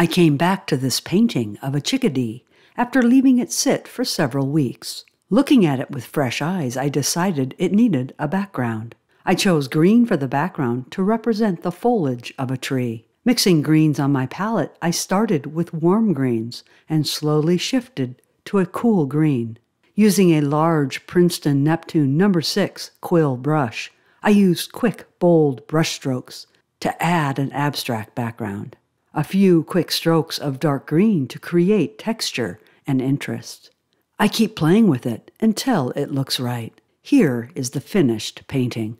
I came back to this painting of a chickadee after leaving it sit for several weeks. Looking at it with fresh eyes, I decided it needed a background. I chose green for the background to represent the foliage of a tree. Mixing greens on my palette, I started with warm greens and slowly shifted to a cool green. Using a large Princeton Neptune No. 6 quill brush, I used quick, bold brushstrokes to add an abstract background. A few quick strokes of dark green to create texture and interest. I keep playing with it until it looks right. Here is the finished painting.